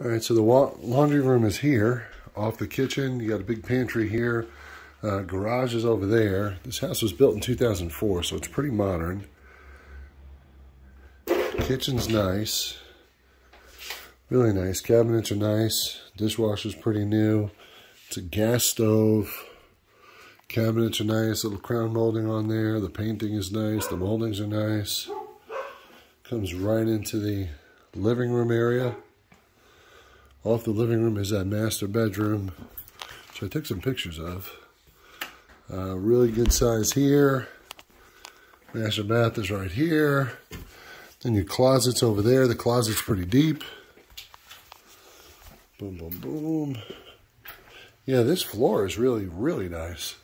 All right, so the laundry room is here, off the kitchen. You got a big pantry here. Uh, garage is over there. This house was built in 2004, so it's pretty modern. Kitchen's nice. Really nice. Cabinets are nice. Dishwasher's pretty new. It's a gas stove. Cabinets are nice. Little crown molding on there. The painting is nice. The moldings are nice. Comes right into the living room area. Off the living room is that master bedroom, which I took some pictures of. Uh, really good size here. Master bath is right here. Then your closet's over there. The closet's pretty deep. Boom, boom, boom. Yeah, this floor is really, really nice.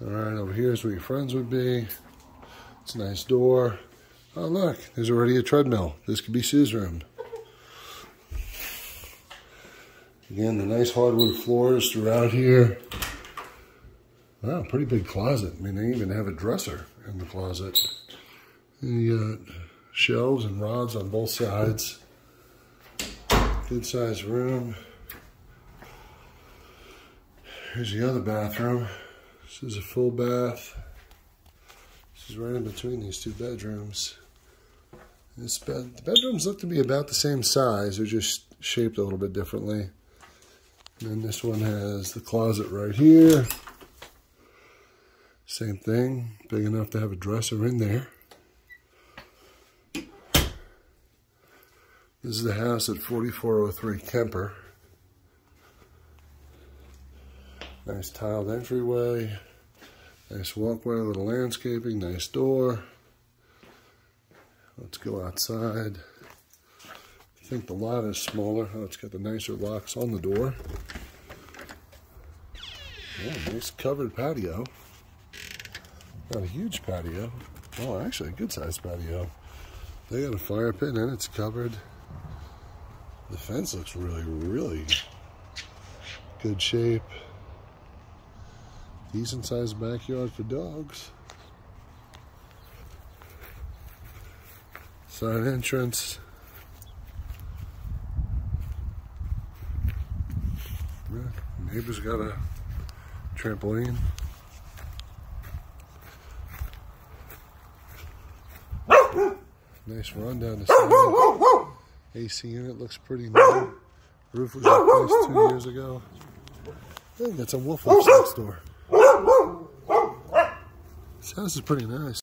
All right, over here is where your friends would be. It's a nice door. Oh, look, there's already a treadmill. This could be Sue's room. Again, the nice hardwood floors throughout here. Wow, pretty big closet. I mean, they even have a dresser in the closet. You got shelves and rods on both sides. Good sized room. Here's the other bathroom. This is a full bath. This is right in between these two bedrooms. Bed, the bedrooms look to be about the same size. They're just shaped a little bit differently. And then this one has the closet right here. Same thing, big enough to have a dresser in there. This is the house at 4403 Kemper. Nice tiled entryway. Nice walkway, little landscaping, nice door. Let's go outside I think the lot is smaller. Oh, it's got the nicer locks on the door. Yeah, nice covered patio. Not a huge patio. Oh, actually a good sized patio. They got a fire pit and it's covered. The fence looks really, really good shape. Decent sized backyard for dogs. Side entrance. neighbor's got a trampoline. Nice run down the side. AC unit looks pretty new. Roof was replaced two years ago. Hey, got some wolf next door. This house is pretty nice.